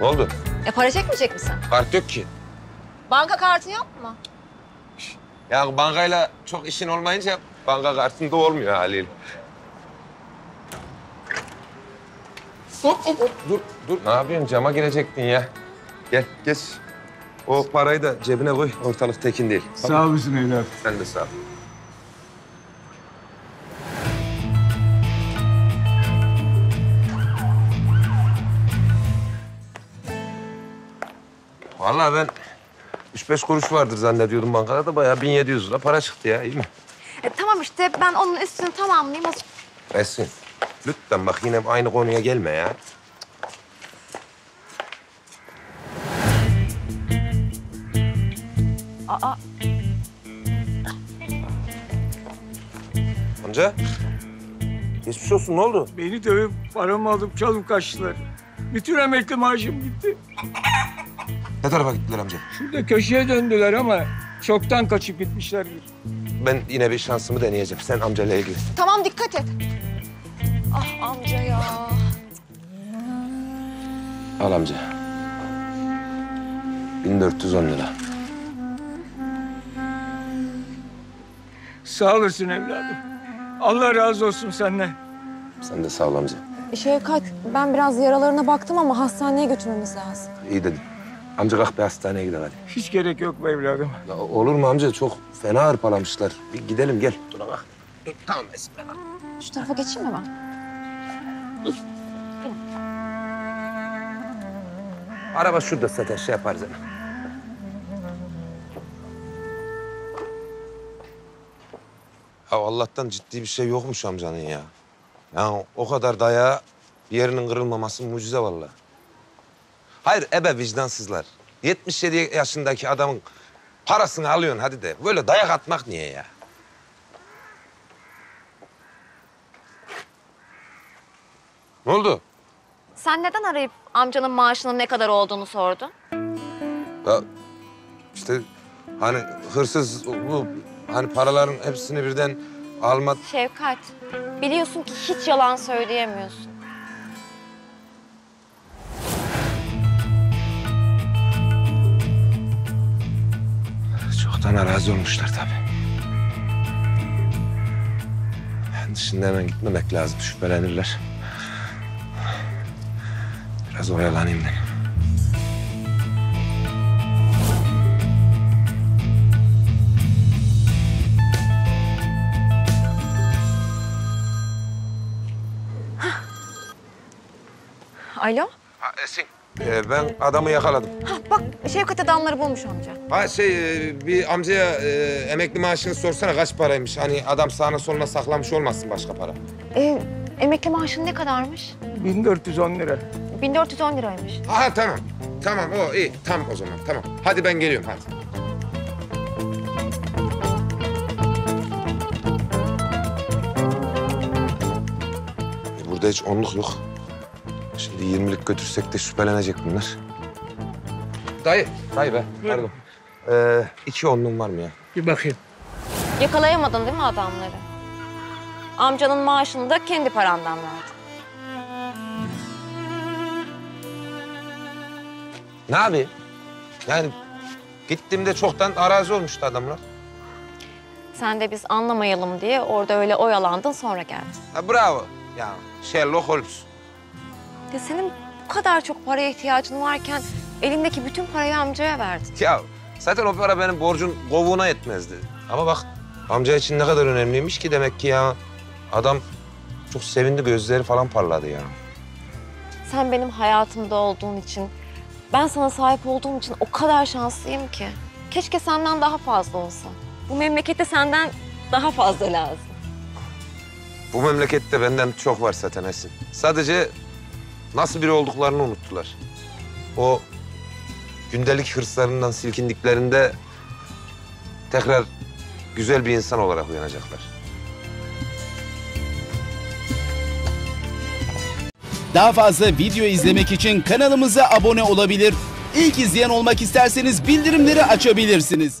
Ne oldu? E para çekmeyecek misin? Kart yok ki. Banka kartın yok mu? Ya bankayla çok işin olmayınca banka kartında olmuyor haliyle. Hop hop hop. Dur dur. Ne yapıyorsun? Cama girecektin ya. Gel geç. O parayı da cebine koy. Ortalık tekin değil. Sağ olasın evlat. Sen de sağ ol. Vallahi ben üç beş kuruş vardır zannediyordum bankada da bayağı 1700 lira para çıktı ya iyi mi? E, tamam işte ben onun üstünü tamamlayayım. O- Esin lütfen bak yine aynı konuya gelme ya. Aa, Amca geçmiş olsun ne oldu? Beni dövüp paramı alıp çalıp kaçtılar. Bütün emekli maaşım gitti. Ne tarafa gittiler amca? Şurada köşeye döndüler ama çoktan kaçıp gitmişlerdir. Ben yine bir şansımı deneyeceğim. Sen amcayla ilgili. tamam dikkat et. Ah amca ya. Al amca. 1410 lira. Sağ olasın evladım. Allah razı olsun senden. Sen de sağ ol amca. Şevkat, ben biraz yaralarına baktım ama hastaneye götürmemiz lazım. İyi dedin. Amca kalk bir hastaneye gidelim hadi. Hiç gerek yok be evladım. Ya olur mu amca? Çok fena hırpalamışlar. Bir gidelim gel. Dur bak. Dur tamam Esme. Şu tarafa geçeyim mi ben? Araba şurada zaten şey yaparız hemen. Ya Allah'tan ciddi bir şey yokmuş amcanın ya. Ya o kadar dayağı bir yerinin kırılmaması mucize vallahi. Hayır ebe vicdansızlar. 77 yaşındaki adamın parasını alıyorsun hadi de. Böyle dayak atmak niye ya? Ne oldu? Sen neden arayıp amcanın maaşının ne kadar olduğunu sordun? Ya işte hani hırsız bu hani paraların hepsini birden alma Şevkat, biliyorsun ki hiç yalan söyleyemiyorsun. Çoktan arazi olmuşlar tabii. Dışında hemen gitmemek lazım şüphelenirler. Biraz oyalanayım ben. Alo? Ha, Esin. Ee, ben adamı yakaladım. Hah bak Şevkat adamları bulmuş amca. Ha şey e, bir amcaya e, emekli maaşını sorsana kaç paraymış? Hani adam sağına soluna saklamış olmasın başka para. E, emekli maaşın ne kadarmış? 1410 lira. 1410 liraymış. Ha tamam. Tamam o iyi. Tam o zaman tamam. Hadi ben geliyorum hadi. E, Burada hiç onluk yok. Şimdi yirmilik götürsek de şüphelenecek bunlar. Dayı, dayı be. Pardon. Ee, iki onluğun var mı ya? Bir bakayım. Yakalayamadın değil mi adamları? Amcanın maaşını da kendi parandan verdin. Ne yapayım? Yani gittiğimde çoktan arazi olmuştu adamlar. Sen de biz anlamayalım diye orada öyle oyalandın sonra geldin. Ha, bravo. Ya Sherlock Holmes. Ya senin bu kadar çok paraya ihtiyacın varken elindeki bütün parayı amcaya verdin. Ya zaten o para benim borcun kovuğuna yetmezdi. Ama bak amca için ne kadar önemliymiş ki demek ki ya. Adam çok sevindi gözleri falan parladı ya. Sen benim hayatımda olduğun için, ben sana sahip olduğum için o kadar şanslıyım ki. Keşke senden daha fazla olsa. Bu memlekette senden daha fazla lazım. Bu memlekette benden çok var zaten Esin. Sadece nasıl biri olduklarını unuttular. O gündelik hırslarından silkindiklerinde tekrar güzel bir insan olarak uyanacaklar. Daha fazla video izlemek için kanalımıza abone olabilir. İlk izleyen olmak isterseniz bildirimleri açabilirsiniz.